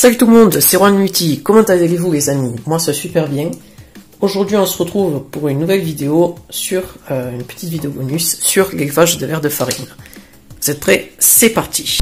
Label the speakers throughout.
Speaker 1: Salut tout le monde, c'est Juan Muti. Comment allez-vous les amis? Moi ça super bien. Aujourd'hui on se retrouve pour une nouvelle vidéo sur euh, une petite vidéo bonus sur l'élevage de verre de farine. Vous êtes prêts? C'est parti.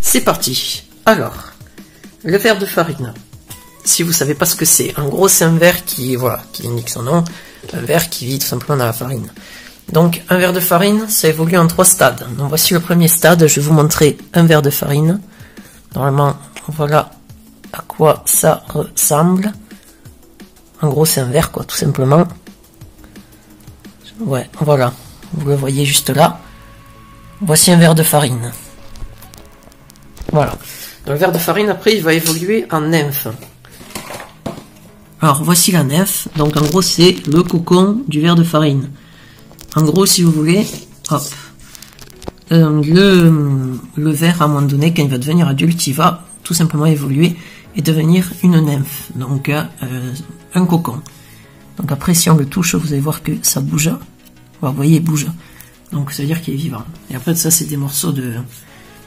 Speaker 1: C'est parti. Alors, le verre de farine. Si vous savez pas ce que c'est, en gros c'est un verre qui, voilà, qui indique son nom, un verre qui vit tout simplement dans la farine. Donc un verre de farine, ça évolue en trois stades. Donc voici le premier stade, je vais vous montrer un verre de farine. Normalement, voilà à quoi ça ressemble. En gros, c'est un verre, quoi, tout simplement. Ouais, voilà. Vous le voyez juste là. Voici un verre de farine. Voilà. le verre de farine, après, il va évoluer en nymphe. Alors, voici la nymphe. Donc, en gros, c'est le cocon du verre de farine. En gros, si vous voulez, hop, euh, le, le verre, à un moment donné, quand il va devenir adulte, il va tout simplement évoluer et devenir une nymphe, donc euh, un cocon. Donc après, si on le touche, vous allez voir que ça bouge. vous voyez, il bouge. Donc ça veut dire qu'il est vivant. Et après, ça, c'est des morceaux de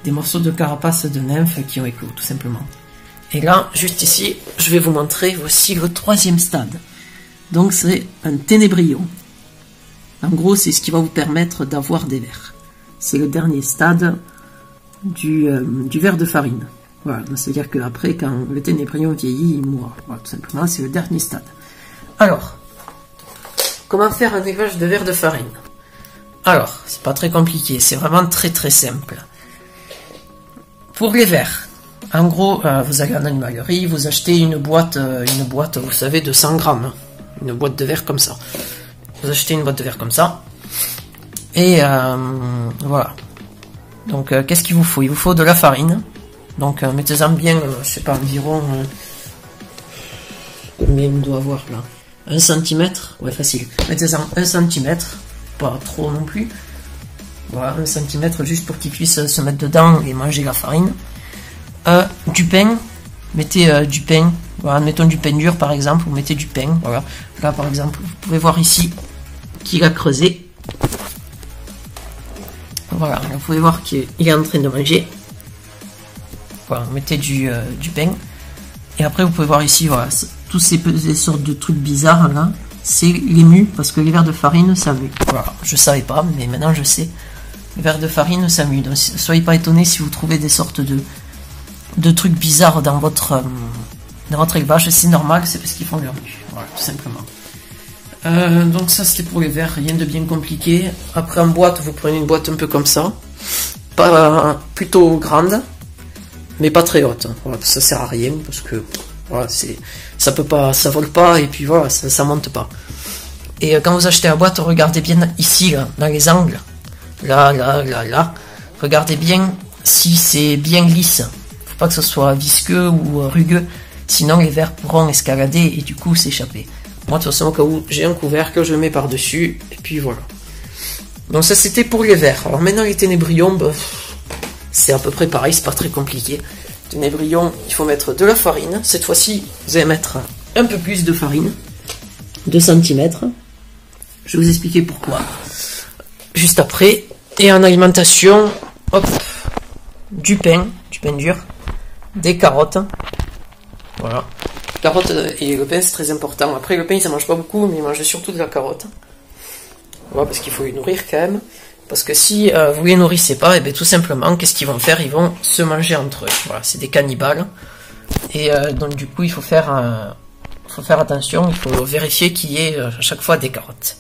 Speaker 1: des morceaux de carapace de nymphe qui ont éclos, tout simplement. Et là, juste ici, je vais vous montrer aussi le troisième stade. Donc c'est un ténébrion. En gros, c'est ce qui va vous permettre d'avoir des vers. C'est le dernier stade du, euh, du verre de farine. Voilà, c'est-à-dire qu'après, quand le ténébrion vieillit, il mourra. Voilà, tout simplement, c'est le dernier stade. Alors, comment faire un élevage de verre de farine? Alors, c'est pas très compliqué, c'est vraiment très très simple. Pour les verres, en gros, euh, vous allez en animalerie, vous achetez une boîte, euh, une boîte, vous savez, de 100 grammes. Une boîte de verre comme ça. Vous achetez une boîte de verre comme ça. Et euh, voilà. Donc, qu'est-ce qu'il vous faut? Il vous faut de la farine donc euh, mettez-en bien, euh, je sais pas, environ... Euh, combien on doit avoir là 1 cm Ouais, facile. Mettez-en 1 cm, pas trop non plus. Voilà, 1 cm juste pour qu'il puisse se mettre dedans et manger la farine. du pain, mettez du pain, voilà, mettons du pain dur par exemple, vous mettez du pain, voilà. Là par exemple, vous pouvez voir ici qu'il a creusé. Voilà, vous pouvez voir qu'il est en train de manger. Vous mettez du, euh, du. Et après, vous pouvez voir ici, voilà, tous ces, sortes de trucs bizarres là, c'est mues, parce que les verres de farine, ça mue. Voilà, je savais pas, mais maintenant je sais. Les verres de farine, ça mue. Donc, soyez pas étonnés si vous trouvez des sortes de, de trucs bizarres dans votre, euh, dans votre élevage. C'est normal, c'est parce qu'ils font leur mue. Voilà, tout simplement. Euh, donc ça c'était pour les verres, rien de bien compliqué. Après en boîte, vous prenez une boîte un peu comme ça, pas plutôt grande, mais pas très haute. Hein. Voilà, ça sert à rien parce que voilà, c'est ça peut pas, ça vole pas et puis voilà, ça, ça monte pas. Et euh, quand vous achetez la boîte, regardez bien ici, là, dans les angles, là, là, là, là, regardez bien si c'est bien lisse. Faut pas que ce soit visqueux ou euh, rugueux, sinon les verres pourront escalader et du coup s'échapper. Moi, de toute façon, au cas où j'ai un couvercle, je le mets par-dessus, et puis voilà. Donc ça, c'était pour les verres. Alors maintenant, les ténébrions, bah, c'est à peu près pareil, c'est pas très compliqué. Du nébrion, il faut mettre de la farine. Cette fois-ci, vous allez mettre un peu plus de farine. 2 cm. Je vais vous expliquer pourquoi. Juste après. Et en alimentation, hop, du pain, du pain dur, des carottes. Voilà. Carottes et le pain, c'est très important. Après, le pain, ça mange pas beaucoup, mais il mange surtout de la carotte. Voilà, parce qu'il faut les nourrir quand même. Parce que si euh, vous les nourrissez pas, et eh bien tout simplement, qu'est-ce qu'ils vont faire? Ils vont se manger entre eux. Voilà, c'est des cannibales. Et euh, donc du coup, il faut faire, euh, attention. Il faut vérifier qu'il y ait à chaque fois des carottes.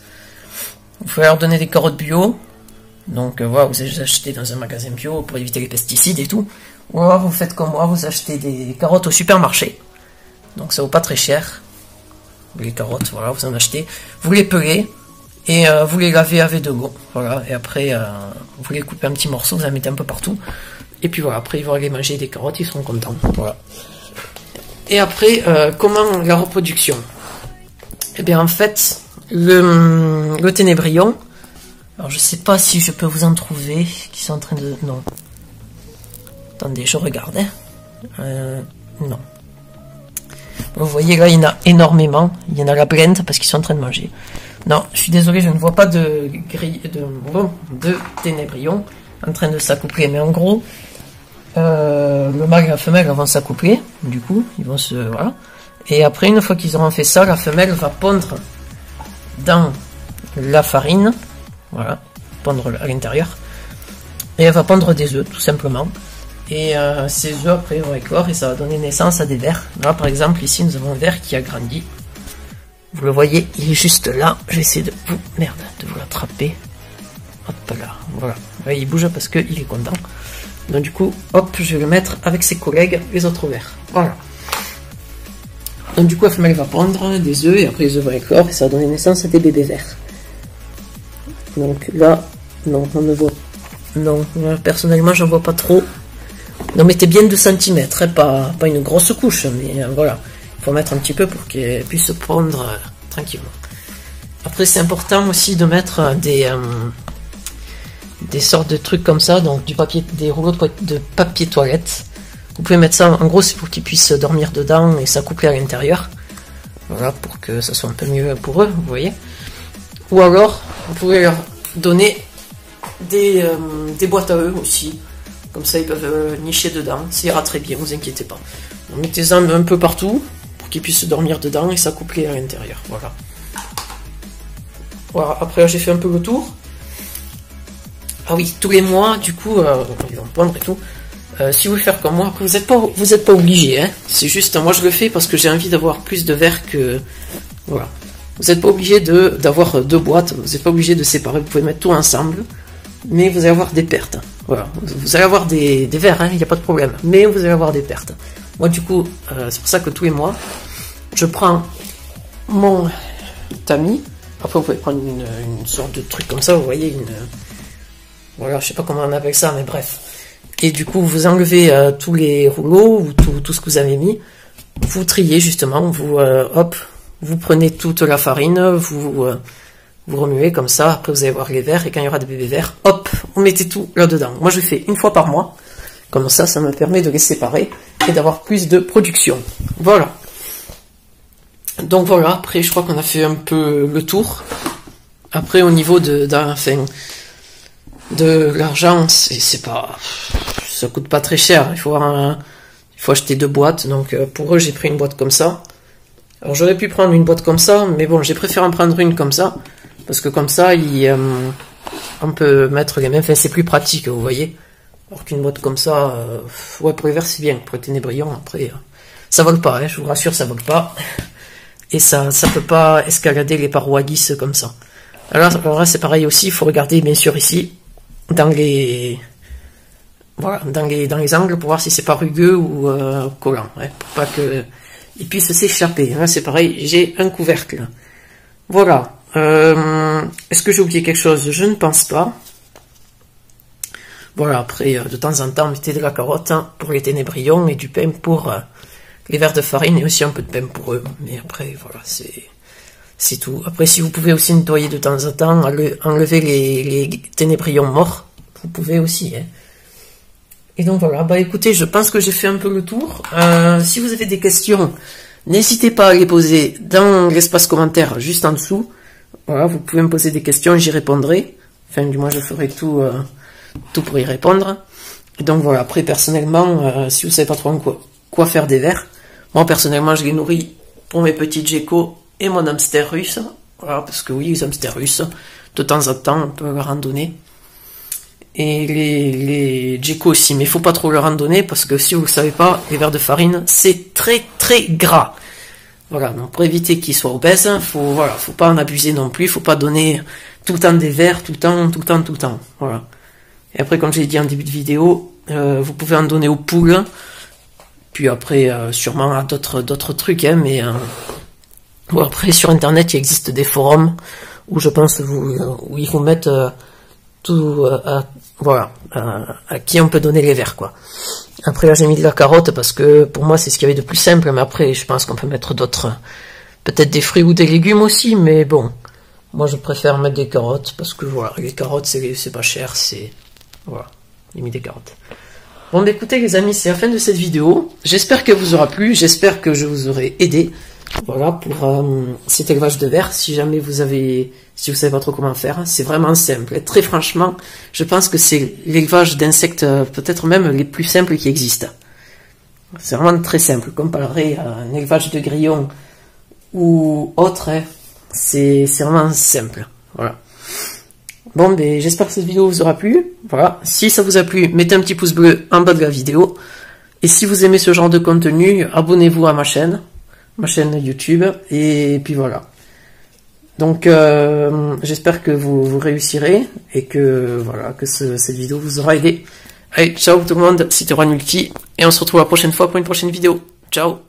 Speaker 1: Vous pouvez leur donner des carottes bio. Donc voilà, vous achetez dans un magasin bio pour éviter les pesticides et tout. Ou alors vous faites comme moi, vous achetez des carottes au supermarché. Donc ça vaut pas très cher. Les carottes, voilà, vous en achetez. Vous les pelez et euh, vous les lavez avec de l'eau. Voilà. Et après, euh, vous les coupez un petit morceau, vous en mettez un peu partout. Et puis voilà, après ils vont aller manger des carottes, ils seront contents. Voilà. Et après, euh, comment la reproduction? Eh bien en fait, le, le ténébrion, alors je sais pas si je peux vous en trouver, qui sont en train de... Non. Attendez, je regarde. Hein. non. Vous voyez là, il y en a énormément. Il y en a la plainte parce qu'ils sont en train de manger. Non, je suis désolé, je ne vois pas de grille de, de ténébrion en train de s'accoupler. Mais en gros, euh, le mâle et la femelle vont s'accoupler. du coup, ils vont se... Voilà. Et après, une fois qu'ils auront fait ça, la femelle va pondre dans la farine, voilà, pondre à l'intérieur, et elle va pondre des œufs, tout simplement. Et euh, ces œufs, après, vont éclore et ça va donner naissance à des vers. Là, par exemple, ici, nous avons un ver qui a grandi. Vous le voyez, il est juste là. J'essaie de vous, merde, de vous l'attraper. Hop là, voilà. il bouge parce qu'il est content. Donc du coup, hop, je vais le mettre avec ses collègues, les autres vers. Voilà. Donc du coup, la femelle va pondre des œufs et après les œufs vont éclore et ça va donner naissance à des bébés verts. Donc là, non, on ne voit. Non, personnellement, j'en vois pas trop. Non, mettez bien 2 cm, hein, pas, pas une grosse couche, mais euh, voilà. Mettre un petit peu pour qu'elle puisse pondre euh, tranquillement. Après, c'est important aussi de mettre euh, des, des sortes de trucs comme ça, donc du papier, des rouleaux de, papier toilette. Vous pouvez mettre ça, en gros, c'est pour qu'ils puissent dormir dedans et s'accoupler à l'intérieur. Voilà, pour que ça soit un peu mieux pour eux, vous voyez. Ou alors, vous pouvez leur donner des, boîtes à eux aussi. Comme ça, ils peuvent euh, nicher dedans. Ça ira très bien, vous inquiétez pas. Mettez-en un peu partout pour qu'ils puissent dormir dedans et s'accoupler à l'intérieur. Voilà. Voilà, après j'ai fait un peu le tour. Ah oui, tous les mois, du coup, euh, ils vont pondre et tout. Euh, si vous voulez faire comme moi, vous n'êtes pas, vous pas obligé. Hein. C'est juste, moi je le fais parce que j'ai envie d'avoir plus de verre que. Voilà. Vous n'êtes pas obligé d'avoir deux boîtes, vous n'êtes pas obligé de séparer, vous pouvez mettre tout ensemble, mais vous allez avoir des pertes. Voilà, vous allez avoir des, des verres, il hein, n'y a pas de problème, mais vous allez avoir des pertes. Moi, du coup, euh, c'est pour ça que tous les mois, je prends mon tamis. Après, vous pouvez prendre une, sorte de truc comme ça, vous voyez, une. Voilà, je sais pas comment on appelle ça, mais bref. Et du coup, vous enlevez euh, tous les rouleaux, ou tout, tout, ce que vous avez mis, vous triez justement, vous, euh, hop, vous prenez toute la farine, vous vous remuez comme ça, après vous allez voir les verres, et quand il y aura des bébés verts, hop, vous mettez tout là-dedans. Moi je le fais une fois par mois, comme ça, ça me permet de les séparer et d'avoir plus de production. Voilà. Donc voilà, après je crois qu'on a fait un peu le tour. Après au niveau de, l'argent, c'est pas, ça coûte pas très cher. Il faut, il faut acheter deux boîtes. Donc euh, pour eux j'ai pris une boîte comme ça. Alors j'aurais pu prendre une boîte comme ça, mais bon j'ai préféré en prendre une comme ça parce que comme ça, euh, on peut mettre les mêmes. Enfin, c'est plus pratique, vous voyez. Alors qu'une boîte comme ça, euh, ouais, pour verres, c'est bien. Pour les ténébrions, après, euh, ça vole pas, hein, je vous rassure, ça vole pas. Et ça ça peut pas escalader les parois lisses comme ça. Alors, là, c'est pareil aussi, il faut regarder, bien sûr, ici, dans les. Voilà, dans les, dans les angles pour voir si c'est pas rugueux ou collant, hein, pour pas que il puisse s'échapper. Hein, c'est pareil, j'ai un couvercle. Voilà. Euh, est-ce que j'ai oublié quelque chose? Je ne pense pas. Voilà, après, euh, de temps en temps, mettez de la carotte hein, pour les ténébrions et du pain pour euh, les verres de farine et aussi un peu de pain pour eux. Mais après, voilà, c'est tout. Après, si vous pouvez aussi nettoyer de temps en temps, enlever les, les ténébrions morts, vous pouvez aussi. Hein. Et donc voilà, bah écoutez, je pense que j'ai fait un peu le tour. si vous avez des questions, n'hésitez pas à les poser dans l'espace commentaire juste en dessous. Voilà, vous pouvez me poser des questions, j'y répondrai. Enfin, du moins, je ferai tout, euh, tout pour y répondre. Et donc voilà, après, personnellement, euh, si vous savez pas trop quoi, faire des vers, moi, personnellement, je les nourris pour mes petits geckos et mon hamster russe. Voilà, parce que oui, les hamsters russes, de temps en temps, on peut leur en donner. Et les, les geckos aussi, mais il faut pas trop leur en donner, parce que si vous ne savez pas, les vers de farine, c'est très très gras. Voilà, donc pour éviter qu'il soit obèse, faut voilà, faut pas en abuser non plus, faut pas donner tout le temps des verres, tout le temps, tout le temps, tout le temps. Voilà. Et après, comme j'ai dit en début de vidéo, euh, vous pouvez en donner aux poules, puis après euh, sûrement à d'autres d'autres trucs, hein, mais euh, après sur internet il existe des forums où je pense vous où ils vous mettent tout voilà à qui on peut donner les verres quoi. Après là j'ai mis de la carotte parce que pour moi c'est ce qu'il y avait de plus simple, mais après je pense qu'on peut mettre d'autres, peut-être des fruits ou des légumes aussi, mais bon, moi je préfère mettre des carottes parce que voilà, les carottes c'est pas cher, c'est voilà, des carottes. Bon écoutez les amis, c'est la fin de cette vidéo. J'espère qu'elle vous aura plu, j'espère que je vous aurai aidé. Voilà pour euh, cet élevage de verre. Si jamais vous avez, si vous savez pas trop comment faire, c'est vraiment simple. Et très franchement, je pense que c'est l'élevage d'insectes euh, peut-être même les plus simples qui existent. C'est vraiment très simple. Comparé à un élevage de grillons ou autre, hein, c'est vraiment simple. Voilà. Bon, ben, j'espère que cette vidéo vous aura plu. Voilà. Si ça vous a plu, mettez un petit pouce bleu en bas de la vidéo. Et si vous aimez ce genre de contenu, abonnez-vous à ma chaîne, ma chaîne YouTube. Et puis voilà. Donc, euh, j'espère que vous, réussirez et que voilà que cette vidéo vous aura aidé. Allez, ciao tout le monde, c'était Roi Multi, et on se retrouve la prochaine fois pour une prochaine vidéo. Ciao